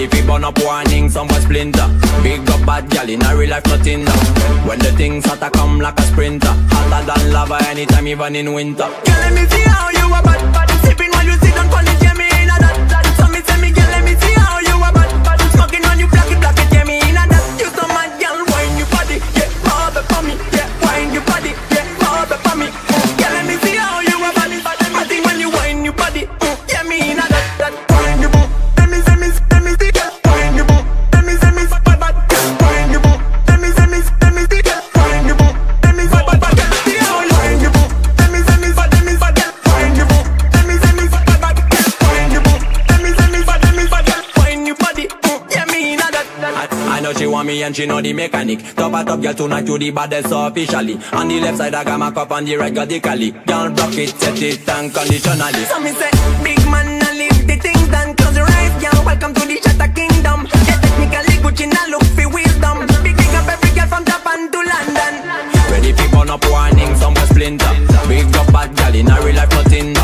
Ready fi burn up warning, some splinter. Big up bad gal in a real life nothing now. When the things hotter come like a sprinter, hotter than lava anytime even in winter. Girl, let me see how you I, know she want me and she know the mechanic. Top a top girl tonight to the baddest officially. On the left side I got my cup on the right got the cali. Girl block it, set it unconditionally. So me say, big man, I leave the things done. Close your eyes, girl. Welcome to the Shatter Kingdom. Yeah, technically Gucci, now look for wisdom. Big big up every girl from Japan to London. Ready burn up warning, some splinter. Big up bad gal in a real life nothing.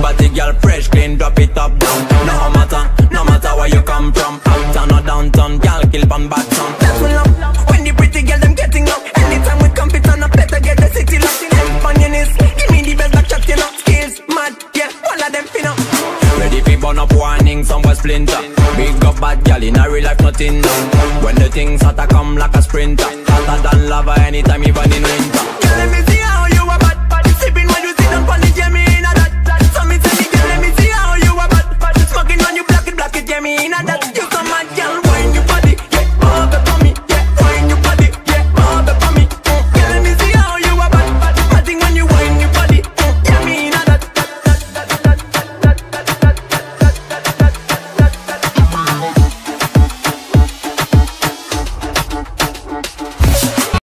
Body girl, fresh, clean, drop it up down. No matter, no matter where you come from. Uptown or downtown, girl, kill bad sound. That's when love, when the pretty girl them getting up. Anytime we compete on a better get the city locked in. Them funniness, give me the best back shot, you know. Skills, mad, yeah, all of them fin up. Ready fi burn up warning, some boy splinter. Big up bad gal in a real life nothing. When the things hotter come like a sprinter, hotter than lava anytime even in winter. Girl, let me see how